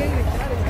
ಕೇಳಿಬಿಟ್ಟು